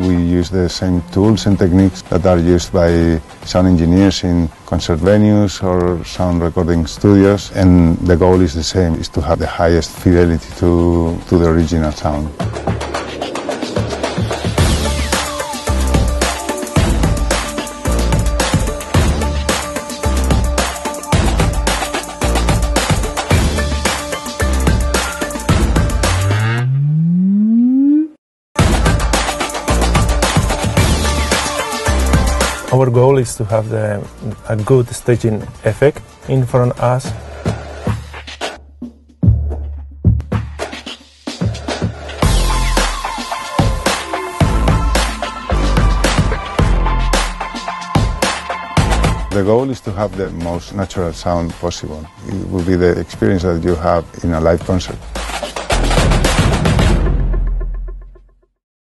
use the same tools and techniques that are used by sound engineers in concert venues or sound recording studios. And the goal is the same, is to have the highest fidelity to, to the original sound. Our goal is to have the, a good staging effect in front of us. The goal is to have the most natural sound possible. It will be the experience that you have in a live concert.